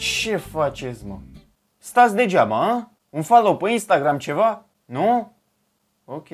Ce faceți, mă? Stați degeaba, a? Un follow pe Instagram ceva? Nu? Ok.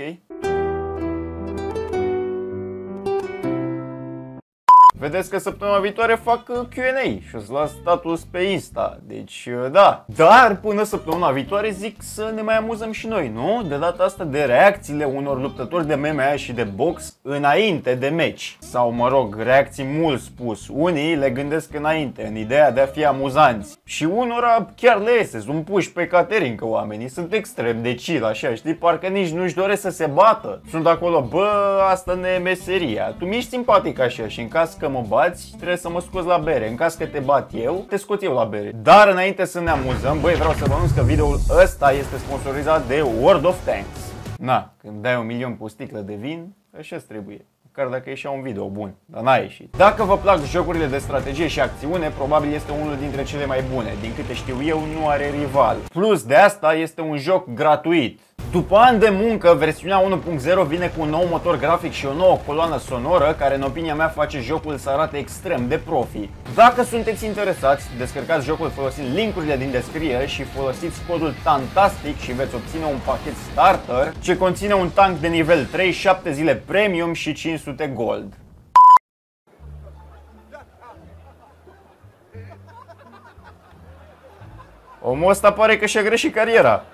Vedeți că săptămâna viitoare fac uh, Q&A și o să las status pe Insta, deci uh, da. Dar până săptămâna viitoare zic să ne mai amuzăm și noi, nu? De data asta de reacțiile unor luptători de MMA și de box înainte de meci. Sau mă rog, reacții mult spus. Unii le gândesc înainte, în ideea de a fi amuzanți. Și unora chiar le iese, sunt puși pe catering că oamenii sunt extrem de chill, așa, știi? Parcă nici nu-și doresc să se bată. Sunt acolo, bă, asta ne e meseria. Tu mi-ești simpatic așa și în caz că că mă bați, trebuie să mă scoți la bere. În caz că te bat eu, te scot eu la bere. Dar înainte să ne amuzăm, băi, vreau să vă anunț că videoul ăsta este sponsorizat de World of Tanks. Na, când dai un milion pe o sticlă de vin, așa trebuie chiar dacă ieșea un video bun, dar n-a ieșit. Dacă vă plac jocurile de strategie și acțiune, probabil este unul dintre cele mai bune. Din câte știu eu, nu are rival. Plus de asta, este un joc gratuit. După ani de muncă, versiunea 1.0 vine cu un nou motor grafic și o nouă coloană sonoră, care în opinia mea face jocul să arate extrem de profi. Dacă sunteți interesați, descărcați jocul folosind linkurile din descriere și folosiți codul TANTASTIC și veți obține un pachet starter ce conține un tank de nivel 3, 7 zile premium și 500 gold. Omul ăsta pare că și-a greșit cariera.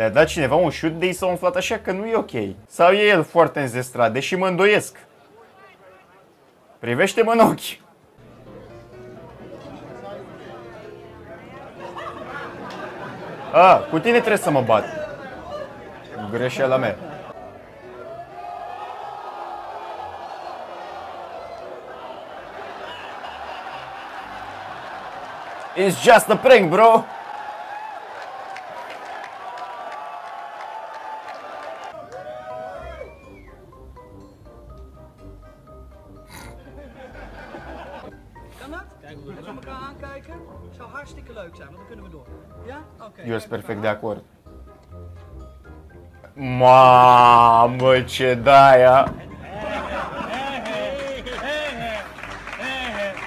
Te-a dat cineva un șut de i s-a umflat așa că nu e ok. Sau e el foarte înzestrat, deși mă îndoiesc. Privește-mă în ochi. A, cu tine trebuie să mă bat. Greșeala mea. It's just a prank, bro. Zou hartstikke leuk zijn, want dan kunnen we door. Ja? Oké. Eu sunt perfect de acord. Mamă, ce daia!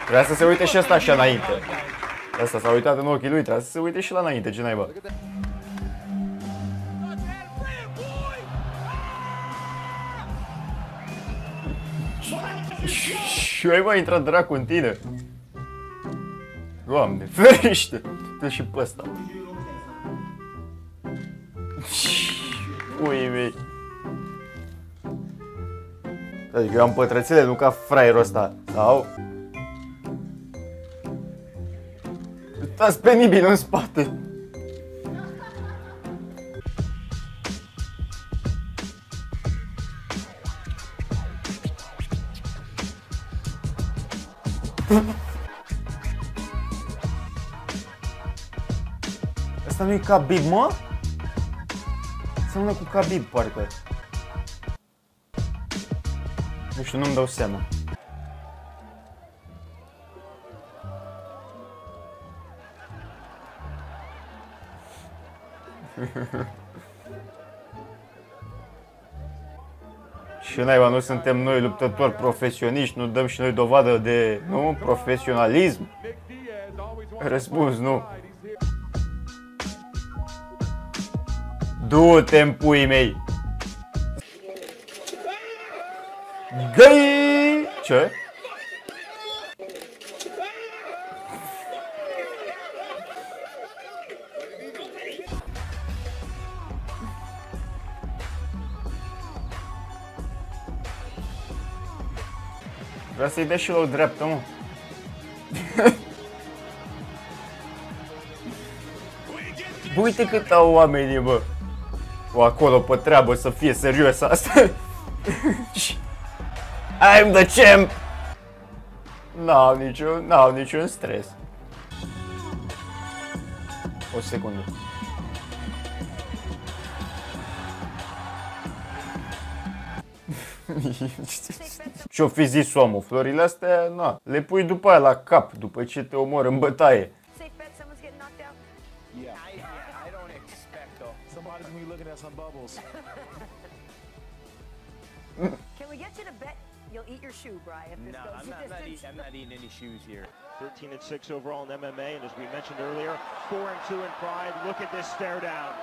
Vrea să se uite și ăsta așa înainte. Asta s-a uitat în ochii lui, trebuie să se uite și la înainte, ce naiba. Și ai mai intrat dracu în tine. Doamne, ferește! Dă și pe ăsta. Ui mei. Adică eu am pătrățele, nu ca fraierul ăsta. Sau? Uitați penibil în spate. Asta nu e Khabib, mă? Seamănă cu Khabib, parcă. Nu știu, nu-mi dau seama. Și naiba, nu suntem noi luptători profesioniști, nu dăm și noi dovadă de, nu, profesionalism? Răspuns, nu. Du-te în puii mei! Găi! Ce? Vreau să-i dea și la o dreaptă, mă. Uite cât au oamenii, bă o acolo pe treabă să fie serios asta. I'm the champ! N-au niciun, n-au niciun stres. O secundă. Ce-o fi zis omul? Florile astea, na, le pui după aia la cap, după ce te omor în bătaie. Gonna be looking at some bubbles. Can we get you to bet? You'll eat your shoe, Bry, if No, goes I'm not, I'm not, distance. eating, I'm not eating any shoes here. 13 and 6 overall in MMA, and as we mentioned earlier, 4 and 2 in Pride. Look at this stare down.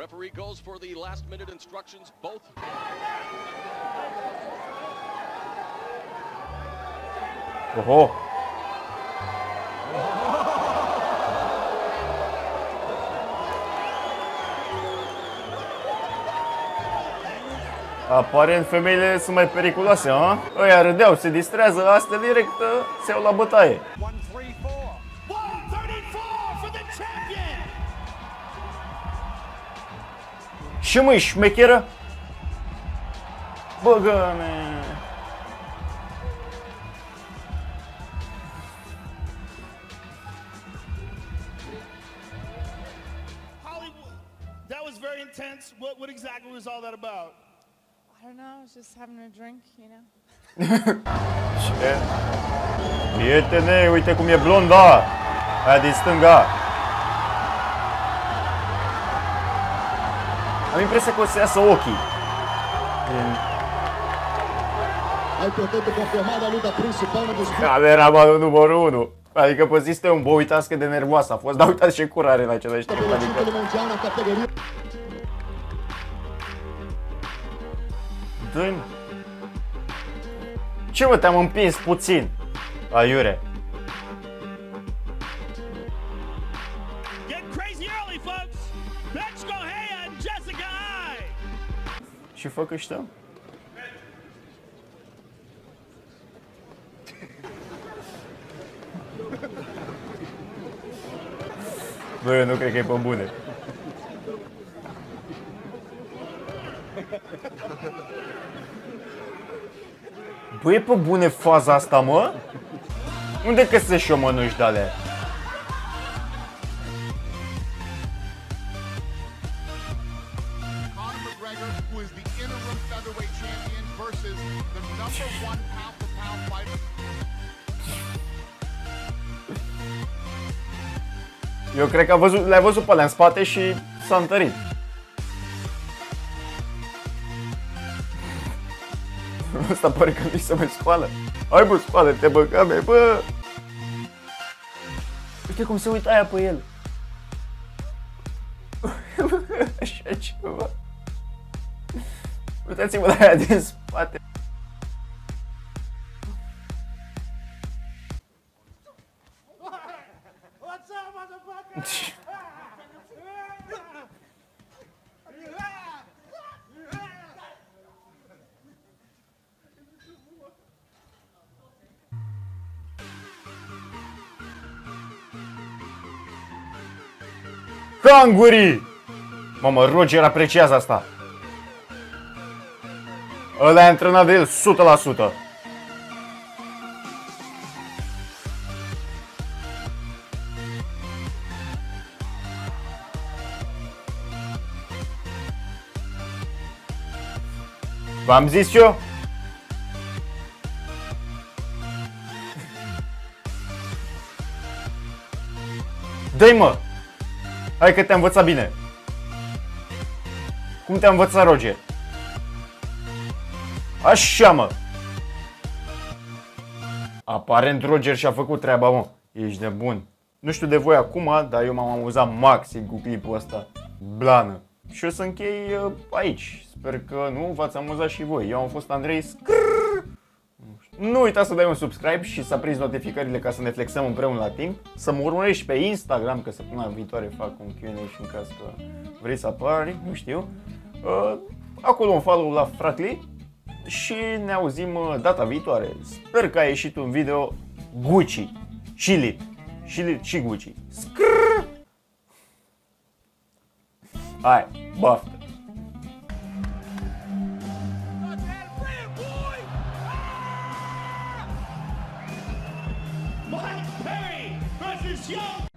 Referee goes for the last minute instructions. Both Oho! Aparent femeile sunt mai periculoase, a? Ăia râdeau, se distrează, astea direct uh, se iau la bătaie. That was very intense. What, what exactly was all that about? I don't know, I was just having a drink, you know. Ce? Prietene, uite cum e blonda! Aia din stânga! Am impresia că o să iasă ochii. Din Aí, portanto, confirmada a luta principal no dos cameramanul numărul 1. Adică pe sistemul, bă, uitați cât de nervoasă a fost, dar uitați ce cur are în același timp. pelo Adică, título mundial na categoria. dă Ce mă, te-am împins puțin. Aiure. Și fac ăștia? Bă, eu nu cred că e pe bune. Bă, e pe bune faza asta, mă? Unde găsești o mănuși de alea? Eu cred că a văzut, le-a văzut pe alea în spate și s-a întărit. Ăsta pare că mi se mai scoală. Hai bă, scoală-te bă, game, bă! Uite cum se uită aia pe el. Așa ceva. Uitați-vă la aia din spate. Cangurii! Mamă, Roger apreciază asta. Ăla e antrenat de el 100%. V-am zis eu? Dă-i mă! Hai că te-a învățat bine. Cum te-a învățat Roger? Așa mă! Aparent Roger și-a făcut treaba, mă. Ești nebun. Nu știu de voi acum, dar eu m-am amuzat maxim cu clipul ăsta. Blană. Și o să închei uh, aici. Sper că nu v-ați amuzat și voi. Eu am fost Andrei Scrrr. Nu uita să dai un subscribe și să aprinzi notificările ca să ne flexăm împreună la timp. Să mă urmărești pe Instagram, că săptămâna viitoare fac un Q&A și în caz că vrei să apari, nu știu. Uh, acolo un follow la Fratli și ne auzim uh, data viitoare. Sper că a ieșit un video Gucci și lit. Și lit și Gucci. Scrrr! Hai, baftă! Mike Perry versus Young